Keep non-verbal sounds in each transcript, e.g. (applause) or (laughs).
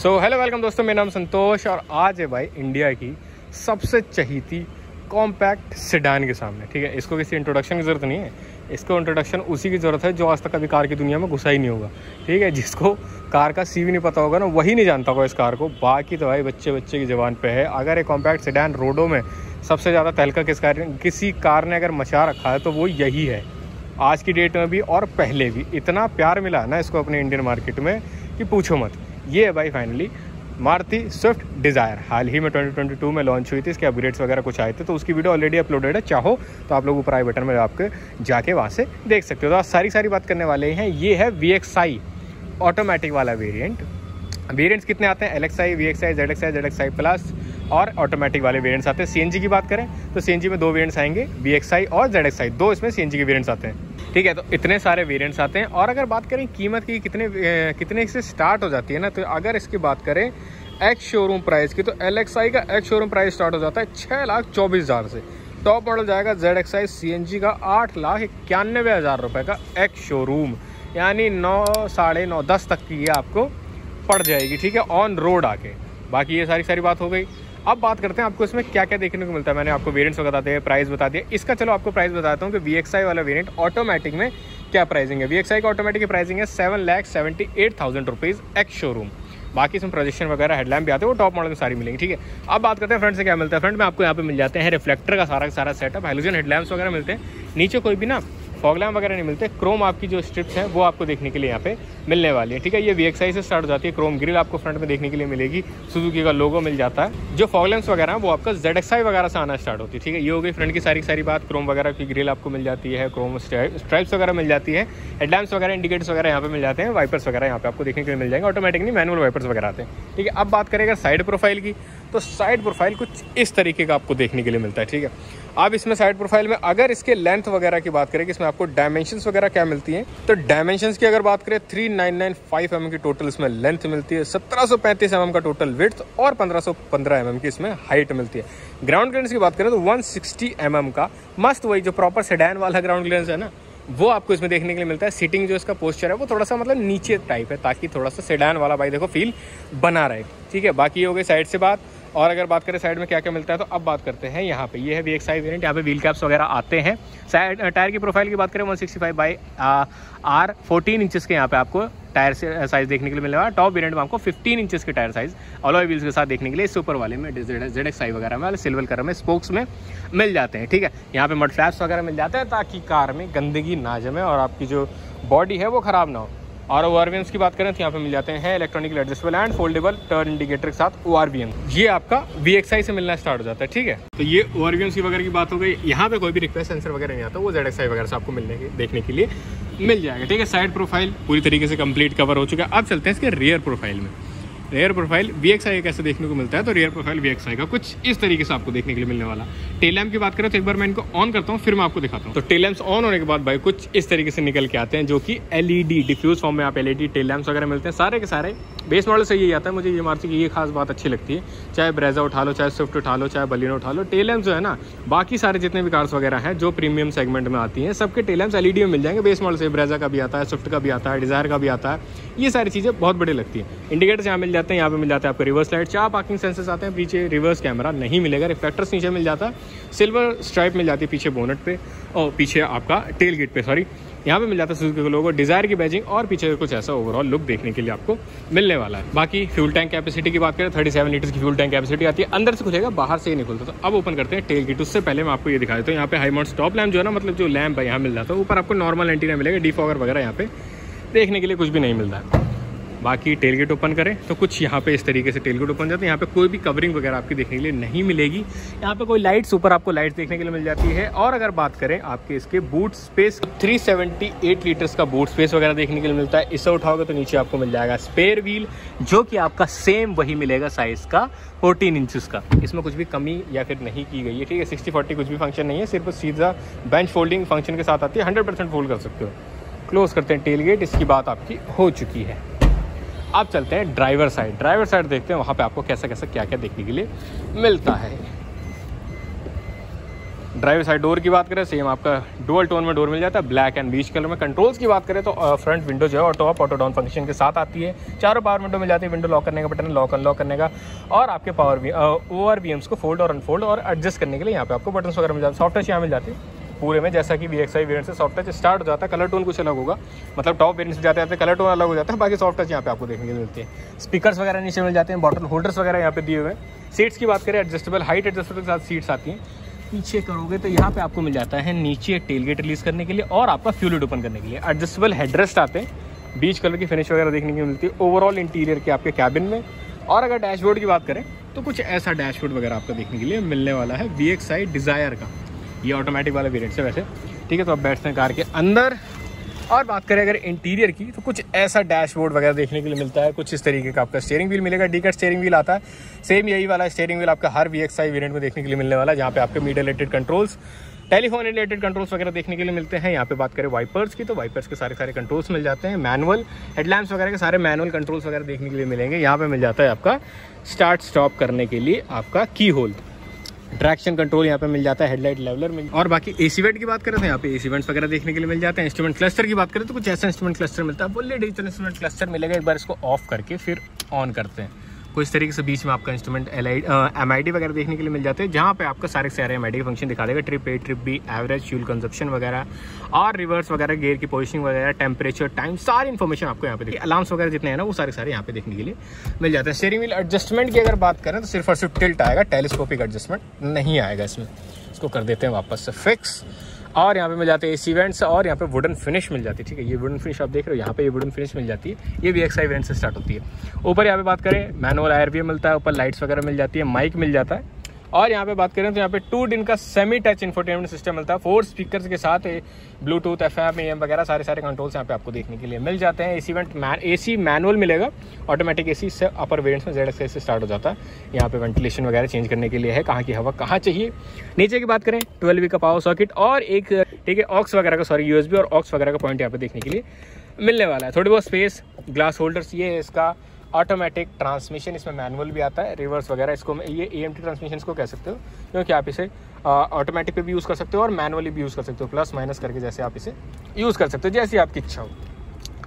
So hello welcome दोस्तों, मेरा नाम संतोष और आज है भाई इंडिया की सबसे चहीती कॉम्पैक्ट सिडान के सामने, ठीक है? इसको किसी इंट्रोडक्शन की ज़रूरत नहीं है। इसको इंट्रोडक्शन उसी की ज़रूरत है जो आज तक कभी कार की दुनिया में घुसा ही नहीं होगा, ठीक है? जिसको कार का सी भी नहीं पता होगा ना, वही नहीं जानता होगा इस कार को। बाकी तो भाई बच्चे बच्चे की जबान पे है। अगर ये कॉम्पैक्ट सिडान रोडों में सबसे ज़्यादा तहलका किस कार, किसी कार ने अगर मचा रखा है तो वो यही है। आज की डेट में भी और पहले भी इतना प्यार मिला ना इसको अपने इंडियन मार्केट में कि पूछो मत। ये है भाई फाइनली मारुति स्विफ्ट डिज़ायर हाल ही में 2022 में लॉन्च हुई थी, इसके अपग्रेड्स वगैरह कुछ आए थे तो उसकी वीडियो ऑलरेडी अपलोडेड है, चाहो तो आप लोग ऊपर आई बटन में आपके जाके वहाँ से देख सकते हो। तो आज सारी सारी बात करने वाले हैं। ये है वी एक्स आई ऑटोमेटिक वाला वेरियंट वेरियंट्स कितने आते हैं? L X I V X I Z X I Z X I plus और ऑटोमेटिक वाले वेरियंट्स आते हैं। सीएनजी की बात करें तो सीएनजी में दो वेरियंट्स आएँगे वी एक्स आई और जेड एक्स आई दो इसमें सीएनजी के वेरियंट्स आते हैं। ठीक है तो इतने सारे वेरिएंट्स आते हैं। और अगर बात करें कीमत की, कितने कितने से स्टार्ट हो जाती है ना तो अगर इसकी बात करें एक्स शोरूम प्राइस की तो एल का एक्स शोरूम प्राइस स्टार्ट हो जाता है छः लाख चौबीस हज़ार से। टॉप मॉडल जाएगा Z X I C N G का आठ लाख इक्यानवे हज़ार रुपये का एक्स शोरूम यानी नौ, साढ़े नौ, दस तक की ये आपको पड़ जाएगी, ठीक है ऑन रोड आके। बाकी ये सारी सारी बात हो गई। अब बात करते हैं आपको इसमें क्या क्या देखने को मिलता है। मैंने आपको वेरियंट्स बता दिए प्राइस बता दिया इसका चलो आपको प्राइस बताता हूँ कि वी एक्स आई वाला वेरियंट ऑटोमेटिक में क्या प्राइसिंग है। वी का ऑटोमेटिक प्राइसिंग है seven lakh seventy eight thousand rupees ex showroom बाकी इसमें प्रोजेक्शन वगैरह हेडलैम्प भी आते हैं, वो टॉप मॉडल में सारी मिलेंगी, ठीक है? अब बात करते हैं फ्रंट से क्या मिलता है। फ्रंट में आपको यहाँ पे मिल जाते हैं रिफ्लेक्टर का सारा सारा सेटअप हेलोजन हेडलैम्प्स वगैरह मिलते हैं। नीचे कोई भी ना फॉगलैम वगैरह नहीं मिलते। क्रोम आपकी जो स्ट्रिप्स हैं, वो आपको देखने के लिए यहाँ पे मिलने वाली है। ठीक है, ये वी से स्टार्ट हो जाती है। क्रोम ग्रिल आपको फ्रंट में देखने के लिए मिलेगी। सुजुकी का लोगो मिल जाता है। जो फॉगलैम्स वगैरह है, वो आपका जेड वगैरह से आना स्टार्ट होती है। ठीक है, ये हो गई फ्रंट की सारी सारी बात। क्रोम वगैरह की ग्रिल आपको मिल जाती है। क्रोम स्ट्राइप्स वगैरह मिल जाती है। हेडलैम्प्स वगैरह इंडिकेटर्स वगैरह यहाँ पे मिल जाते हैं। वाइपर्स वगैरह यहाँ पे आपको देखने के लिए मिल जाएँगे। ऑटोमेटिकली मैनुअल वाइपर्स वगैरह आते हैं। ठीक है, अब बात करें अगर साइड प्रोफ़ाइल की तो साइड प्रोफ़ाइल कुछ इस तरीके का आपको देखने के लिए मिलता है। ठीक है, आप इसमें साइड प्रोफ़ाइल में, अगर इसके लेंथ वगैरह की बात करें, कि इसमें आपको डायमेंशन वगैरह क्या मिलती हैं? तो डायमेंशन की अगर बात करें three nine nine five M की टोटल इसमें लेंथ मिलती है, सत्रह सौ पैंतीस एम का टोटल विथ और पंद्रह सौ पंद्रह एम की इसमें हाइट मिलती है। ग्राउंड क्लियरेंस की बात करें तो वन सिक्सटी एम का, मस्त वही जो प्रॉपर सेडैन वाला ग्राउंड क्लियरेंस है ना, वो आपको इसमें देखने के लिए मिलता है। सीटिंग जो इसका पोस्चर है, वो थोड़ा सा मतलब नीचे टाइप है, ताकि थोड़ा सा सेडान वाला बाइक देखो फील बना रहे। ठीक है, बाकी हो गई साइड से बात। और अगर बात करें साइड में क्या क्या मिलता है तो अब बात करते हैं यहाँ पे। ये है वी एक्स आई वेरियंट यहाँ पे व्हील कैप्स वगैरह आते हैं। साइड टायर की प्रोफ़ाइल की बात करें 165 sixty five by R fourteen inches के यहाँ पे आपको टायर साइज़ देखने के लिए मिलेगा टॉप वेरियंट में आपको 15 इंचेस के टायर साइज़ अलॉय व्हील्स के साथ देखने के लिए सुपर वाले में जेड एक्स आई वगैरह में सिल्वर कलर में स्पोक्स में मिल जाते हैं, ठीक है? यहाँ पे मड फ्लैप्स वगैरह मिल जाते हैं, ताकि कार में गंदगी ना जमे और आपकी जो बॉडी है वो ख़राब ना हो। और ओ की बात करें तो यहाँ पे मिल जाते हैं electronic adjustable and foldable turn indicator के साथ ओ ये आपका वी से मिलना स्टार्ट हो जाता है, ठीक है? तो ये ओ की वगैरह की बात हो गई। यहाँ पे कोई भी रिक्वेस्ट सेंसर वगैरह नहीं आता, वो जेड वगैरह से आपको मिलने के, देखने के लिए मिल जाएगा, ठीक है? साइड प्रोफ़ाइल पूरी तरीके से कंप्लीट कवर हो चुका है। अब चलते हैं इसके रियर प्रोफ़ाइल में। Rear profile V X I कैसे देखने को मिलता है? तो rear profile V X I का कुछ इस तरीके से आपको देखने के लिए मिलने वाला। टेल लैम्प की बात करें तो एक बार मैं इनको ऑन करता हूँ, फिर मैं आपको दिखाता हूँ। तो टेल लैम्प्स ऑन होने के बाद भाई कुछ इस तरीके से निकल के आते हैं जो कि एलईडी डिफ्यूज फॉर्म में आप एलईडी टेल लैम्प्स वगैरह मिलते हैं। सारे के सारे बेस मॉडल से यही आता है। मुझे ये मार्च की ये खास बात अच्छी लगती है। चाहे ब्रेजा उठा लो, चाहे स्विफ्ट उठा लो, चाहे बलिनो उठा लो टेल लैम्प जो है ना, बाकी सारे जितने भी कार्स वगैरह हैं, जो प्रीमियम सेगमेंट में आती हैं, सबके टेल लैम्प्स एलईडी में मिल जाएँगे। बेस मॉडल से ब्रेजा का भी आता है स्विफ्ट का भी आता है डिज़ायर का भी आता है। ये सारी चीज़ें बहुत बड़ी लगती हैं। इंडिकेटर्स यहाँ मिल जाते हैं, यहाँ पे मिल जाते हैं आपको रिवर्स लाइट चार पार्किंग सेंसर्स आते हैं, पीछे रिवर्स कैमरा नहीं मिलेगा। रिफ्लेक्टर्स नीचे मिल जाता है। सिल्वर स्ट्राइप मिल जाती है पीछे बोनट पे और पीछे आपका टेल गेट पे सॉरी यहाँ पे मिल जाता है सुजुकी का लोगो डिज़ायर की बैजिंग और पीछे कुछ ऐसा ओवरऑल लुक देखने के लिए आपको मिलने वाला है। बाकी फ्यूल टैंक कैपेसिटी की बात करें थर्टी सेवन लीटर की फ्यूल टैंक कैपेसिटी आती है। अंदर से खुलेगा, बाहर से ही नहीं खुलता तो अब ओपन करते हैं टेल गेट उससे पहले मैं आपको ये दिखा देता हूँ। यहाँ पे हाई माउंट स्टॉप लैम्प जो है ना मतलब जो लैम्प है, यहाँ मिल जाता है। ऊपर आपको नॉर्मल एंटीना मिलेगा डीफॉगर वगैरह यहाँ पे देखने के लिए कुछ भी नहीं मिलता है। बाकी टेल गेट ओपन करें तो कुछ यहाँ पे इस तरीके से टेल गेट ओपन जाते हैं। यहाँ पे कोई भी कवरिंग वगैरह आपकी देखने के लिए नहीं मिलेगी। यहाँ पे कोई लाइट्स ऊपर आपको लाइट्स देखने के लिए मिल जाती है। और अगर बात करें आपके इसके बूट स्पेस 378 लीटर्स का बूट स्पेस वगैरह देखने के लिए मिलता है। इसे उठाओगे तो नीचे आपको मिल जाएगा स्पेयर व्हील जो कि आपका सेम वही मिलेगा साइज़ का फोर्टीन इंचज का। इसमें कुछ भी कमी या फिर नहीं की गई है। ठीक है सिक्सटी फोर्टी कुछ भी फ़ंक्शन नहीं है। सिर्फ़ सीधा बेंच फोल्डिंग फ़ंक्शन के साथ आती है। हंड्रेड परसेंट फोल्ड कर सकते हो। क्लोज करते हैं टेल गेट इसकी बात आपकी हो चुकी है। अब चलते हैं ड्राइवर साइड ड्राइवर साइड देखते हैं, वहाँ पे आपको कैसा कैसा क्या क्या देखने के लिए मिलता है। ड्राइवर साइड डोर की बात करें सेम आपका डुअल टोन में डोर मिल जाता है ब्लैक एंड बीच कलर में कंट्रोल्स की बात करें तो फ्रंट विंडो जो है auto up auto down function के साथ आती है। चारों पावर विंडो मिल जाती है विंडो लॉक करने का बटन लॉक अनलॉक करने का। और आपके पावर ओ आर वी को फोल्ड और अनफोल्ड और एडजस्ट करने के लिए यहाँ पे आपको बटन वगैरह मिल जाते हैं। सॉफ्टवेयर यहाँ मिल जाती है। पूरे में, जैसा कि वी एक्स आई से सॉफ्ट टच स्टार्ट हो जाता है कलर टोन कुछ अलग होगा। मतलब टॉप वेरियंट से जाते जाते कलर टोन अलग हो जाता है, बाकी सॉफ्ट टच यहाँ पे आपको देखने को मिलती है। स्पीकर्स वगैरह नीचे मिल जाते हैं बॉटल होल्डर्स वगैरह यहाँ पे दिए हुए हैं। सीट्स की बात करें एडजस्टेबल हाइट एडजस्टेबल के साथ सीट्स आती हैं। पीछे करोगे तो यहाँ पे आपको मिल जाता है नीचे टेल गेट रिलीज़ करने के लिए और आपका फ्यूल ओपन करने के लिए। एडजस्टेबल हेडरेस्ट आते हैं बीच कलर की फिनिश वगैरह देखने की मिलती है। ओवरऑल इंटीरियर के आपके कैबिन में। और अगर डैशबोर्ड की बात करें तो कुछ ऐसा डैशबोर्ड वगैरह आपको देखने के लिए मिलने वाला है वी एक्स आई डिज़ायर का। ये ऑटोमेटिक वाला वेरियंट है वैसे। ठीक है तो आप बैठते हैं कार के अंदर। और बात करें अगर इंटीरियर की तो कुछ ऐसा डैशबोर्ड वगैरह देखने के लिए मिलता है। कुछ इस तरीके का आपका स्टेयरिंग व्हील मिलेगा डी कट स्टेयरिंग व्हील आता है। सेम यही वाला स्टेयरिंग व्हील आपका हर वी एक्स आई वेरियंट में देखने के लिए मिलने वाला है, जहाँ पे आपके media related controls telephone related controls वगैरह देखने के लिए मिलते हैं। यहाँ पे बात करें वाइपर्स की तो वाइपर्स के सारे सारे कंट्रोल्स मिल जाते हैं। मैनुअल हेडलैम्प्स वगैरह के सारे मैनुअल कंट्रोल्स वगैरह देखने के लिए मिलेंगे। यहाँ पे मिल जाता है आपका स्टार्ट स्टॉप करने के लिए आपका की होल्ड ट्रैक्शन कंट्रोल यहाँ पे मिल जाता है, हेडलाइट, लेवलर मिल और बाकी एसी वेट की बात करें तो यहाँ पे एसी वेंट्स वगैरह देखने के लिए मिल जाते हैं। इंस्ट्रूमेंट क्लस्टर की बात करें तो कुछ ऐसा इंस्ट्रूमेंट क्लस्टर मिलता है। बोले डिजिटल इंस्ट्रूमेंट क्लस्टर मिलेगा, एक बार इसको ऑफ़ करके फिर ऑन करते हैं। कुछ तरीके से बीच में आपका instrument L I M I D वगैरह देखने के लिए मिल जाते हैं, जहाँ पे आपका सारे सारे एम आई डी का फ़ंक्शन दिखा देगा। Trip A trip B average fuel consumption वगैरह, और रिवर्स वगैरह गेयर की पोजिशनिंग वगैरह टेम्परेचर टाइम सारी इन्फॉर्मेशन आपको यहाँ पे देखिए अलार्म्स वगैरह जितने हैं ना, वो सारे सारे यहाँ पे देखने के लिए मिल जाते हैं। स्टेरिंग व्हील एडजस्टमेंट की अगर बात करें तो सिर्फ़ और सिर्फ़ टिल्ट आएगा टेलीस्कोपिक एडजस्टमेंट नहीं आएगा इसमें। इसको कर देते हैं वापस से फिक्स और यहाँ पे मिल जाते हैं एसी वेंट्स और यहाँ पे वुडन फिनिश मिल जाती है, ठीक है? ये वुडन फिनिश आप देख रहे हो, यहाँ पे ये वुडन फिनिश मिल जाती है। ये भी एक्साई वेंट से स्टार्ट होती है। ऊपर यहाँ पे बात करें मैनुअल आयर भी मिलता है, ऊपर लाइट्स वगैरह मिल जाती है माइक मिल जाता है। और यहाँ पे बात करें तो यहाँ पे टू डिन का सेमी टच इन्फोटेनमेंट सिस्टम मिलता है। फोर स्पीकर के साथ ब्लूटूथ एफ़ एम एम वगैरह सारे सारे कंट्रोल्स यहाँ पे आपको देखने के लिए मिल जाते हैं। AC vent man A C manual मिलेगा। ऑटोमेटिक ए सी से अपर वेरियंट्स में जेड से स्टार्ट हो जाता है। यहाँ पे वेंटिलेशन वगैरह चेंज करने के लिए है। कहाँ की हवा कहाँ चाहिए? नीचे की बात करें ट्वेल्व का पावर सॉकेट और एक, ठीक है ऑक्स वगैरह का सॉरी यूएसबी और ऑक्स वगैरह का पॉइंट यहाँ पे देखने के लिए मिलने वाला है। थोड़ी बहुत स्पेस ग्लास होल्डर्स ये है इसका। ऑटोमेटिक ट्रांसमिशन इसमें मैनुअल भी आता है रिवर्स वगैरह इसको ये ए एम टी ट्रांसमिशन को कह सकते हो, क्योंकि आप इसे ऑटोमेटिक पे भी यूज़ कर सकते हो और मैनुअली भी यूज़ कर सकते हो प्लस माइनस करके जैसे आप इसे यूज़ कर सकते हो, जैसी आपकी इच्छा हो।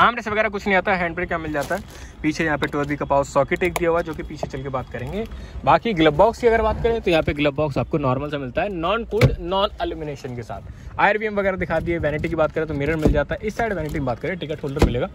आम रेस वगैरह कुछ नहीं आता हैंड ब्रेक क्या मिल जाता है। पीछे यहाँ पे ट्वेल्व का पावर सॉकेट एक दिया हुआ जो कि पीछे चल के बात करेंगे। बाकी ग्लब बॉक्स की अगर बात करें तो यहाँ पे ग्लब बॉक्स आपको नॉर्मल सा मिलता है नॉन कूल्ड नॉन एल्यूमिनेशन के साथ। आयर वगैरह दिखा दिए वैनिटी की बात करें तो मिरर मिल जाता है। इस साइड वैनिटी की बात करें टिकट होल्डर मिलेगा।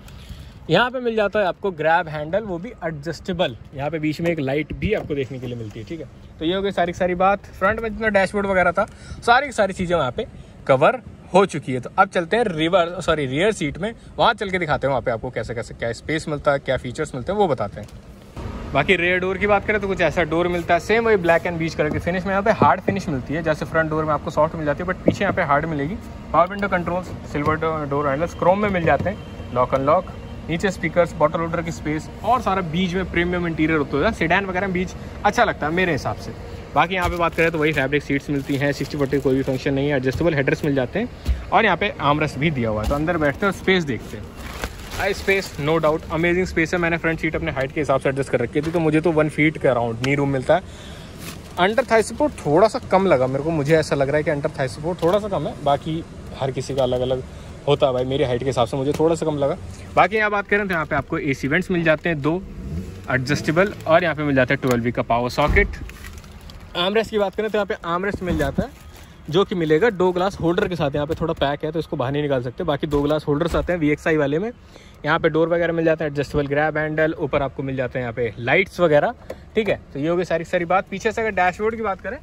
यहाँ पे मिल जाता है आपको ग्रैब हैंडल वो भी एडजस्टेबल यहाँ पे बीच में एक लाइट भी आपको देखने के लिए मिलती है, ठीक है? तो ये हो गई सारी सारी बात। फ्रंट में जितना डैशबोर्ड वगैरह था, सारी सारी चीज़ें वहाँ पे कवर हो चुकी है। तो अब चलते हैं रिवर सॉरी रियर सीट में। वहाँ चल के दिखाते हैं वहाँ पे आपको कैसे कैसे, क्या स्पेस मिलता है, क्या फीचर्स मिलते हैं, वो बताते हैं। बाकी रेयर डोर की बात करें तो कुछ ऐसा डोर मिलता है सेम वही ब्लैक एंड बीच कलर की फिनिश में। यहाँ पे हार्ड फिनिश मिलती है, जैसे फ्रंट डोर में आपको सॉफ्ट मिल जाती है बट पीछे यहाँ पे हार्ड मिलेगी। Power window controls silver door handles chrome में मिल जाते हैं। लॉक अनलॉक नीचे स्पीकर्स बॉटल वोटर की स्पेस और सारा बीच में प्रीमियम इंटीरियर होता है। सीडैन वगैरह बीच अच्छा लगता है मेरे हिसाब से। बाकी यहाँ पे बात करें तो वही फैब्रिक सीट्स मिलती हैं सिक्सटी फोर्टी कोई भी फ़ंक्शन नहीं है एडजस्टेबल हेडर्स मिल जाते हैं और यहाँ पे आमरस भी दिया हुआ है। तो अंदर बैठते हैं और स्पेस देखते हैं। आई space no doubt amazing space है। मैंने फ्रंट सीट अपने हाइट के हिसाब से एडजस्ट कर रखी थी तो मुझे तो वन फीट का अराउंड नी रूम मिलता है। अंडर थाई सपोर्ट थोड़ा सा कम लगा मेरे को। मुझे ऐसा लग रहा है कि अंडर थाई सपोर्ट थोड़ा सा कम है। बाकी हर किसी का अलग अलग होता भाई, मेरी हाइट के हिसाब से मुझे थोड़ा सा कम लगा। बाकी यहाँ बात करें तो यहाँ पे आपको ए सी मिल जाते हैं, दो एडजस्टेबल और यहाँ पे मिल जाता है ट्वेल्व का पावर सॉकेट आमरेस्ट की बात करें तो यहाँ पे आमरेस्ट मिल जाता है, जो कि मिलेगा दो ग्लास होल्डर के साथ। यहाँ पे थोड़ा पैक है तो इसको बाहर नहीं निकाल सकते, बाकी दो ग्लास होल्डर्स आते हैं वी वाले में। यहाँ पे डोर वगैरह मिल जाता है एडजस्टेबल ग्रैब हैंडल ऊपर आपको मिल जाते हैं यहाँ पे लाइट्स वगैरह, ठीक है? तो ये होगी सारी सारी बात। पीछे से अगर डैशबोर्ड की बात करें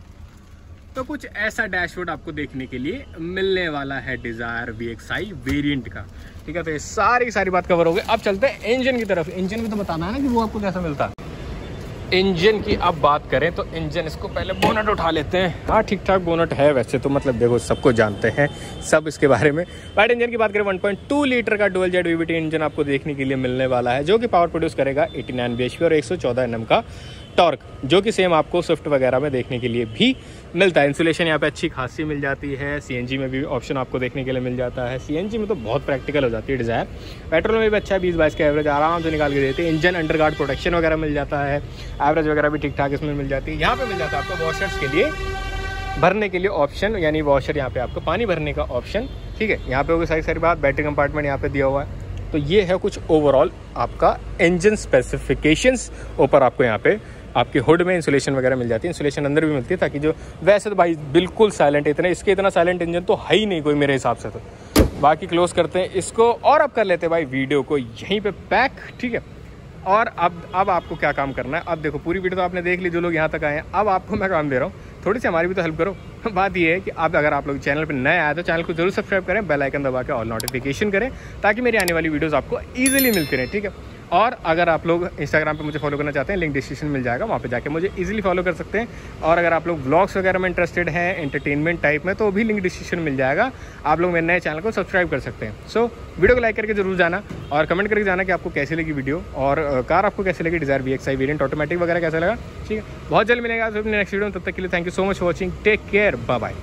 तो कुछ ऐसा डैशबोर्ड आपको देखने के लिए मिलने वाला है Dzire V X I variant का। ठीक है तो ये सारी सारी बात कवर हो गई। अब चलते हैं इंजन की तरफ़। इंजन भी तो बताना है ना कि वो आपको कैसा मिलता है। इंजन की अब बात करें तो इंजन इसको पहले बोनट उठा लेते हैं। हाँ ठीक ठाक बोनट है वैसे तो मतलब देखो, सबको जानते हैं, सब इसके बारे में। बट इंजन की बात करें 1.2 लीटर का डुअल जेड वीवीटी इंजन आपको देखने के लिए मिलने वाला है, जो कि पावर प्रोड्यूस करेगा 89 नाइन और 114 एनएम का टॉर्क जो कि सेम आपको स्विफ्ट वगैरह में देखने के लिए भी मिलता है। इंसुलेशन यहाँ पे अच्छी खासी मिल जाती है सीएनजी में भी ऑप्शन आपको देखने के लिए मिल जाता है। सीएनजी में तो बहुत प्रैक्टिकल हो जाती है डिज़ायर पेट्रोल में भी अच्छा है, बीस बाईस का एवरेज आराम से निकाल के देते हैं। इंजन अंडर प्रोटेक्शन वगैरह मिल जाता है। एवरेज वगैरह भी ठीक ठाक इसमें मिल जाती है। यहाँ पे मिल जाता है आपको वॉशर्स के लिए भरने के लिए ऑप्शन यानी वॉशर यहाँ पे आपको पानी भरने का ऑप्शन ठीक है? यहाँ पे होगी सारी सारी बात बैटरी कंपार्टमेंट यहाँ पे दिया हुआ है। तो ये है कुछ ओवरऑल आपका इंजन स्पेसिफिकेशंस ऊपर आपको यहाँ पे आपके हुड में इंसुलेशन वगैरह मिल जाती है। इंसुलेशन अंदर भी मिलती है ताकि जो वैसे तो भाई बिल्कुल साइलेंट इतने, इसके इतना साइलेंट इंजन तो है ही नहीं कोई मेरे हिसाब से तो। बाकी क्लोज करते हैं। इसको और अब कर लेते हैं भाई वीडियो को यहीं पे पैक ठीक है? और अब अब आपको क्या काम करना है? अब देखो, पूरी वीडियो तो आपने देख ली, जो लोग यहाँ तक आए हैं। अब आपको मैं काम दे रहा हूँ। थोड़ी सी हमारी भी तो हेल्प करो। (laughs) बात ये है कि अब अगर आप लोग चैनल पर नए आए तो चैनल को ज़रूर सब्सक्राइब करें बेल आइकन दबा के ऑल नोटिफिकेशन करें, ताकि मेरी आने वाली वीडियोज़ आपको ईजिली मिलती रहे, ठीक है? और अगर आप लोग इंस्टाग्राम पे मुझे फॉलो करना चाहते हैं लिंक डिस्क्रिप्शन मिल जाएगा वहाँ पे जाके मुझे इजीली फॉलो कर सकते हैं। और अगर आप लोग ब्लॉग्स वगैरह में इंटरेस्टेड हैं एंटरटेनमेंट टाइप में तो भी लिंक डिस्क्रिप्शन मिल जाएगा। आप लोग मेरे नए चैनल को सब्सक्राइब कर सकते हैं। सो so, वीडियो को लाइक करके ज़रूर जाना और कमेंट करके जाना कि आपको कैसी लगी वीडियो और कार आपको कैसे लगी Dzire V X I variant automatic वगैरह कैसा लगा? ठीक है? बहुत जल्द मिलेगा। नेक्स्ट वीडियो तब तक के लिए thank you so much watching take care bye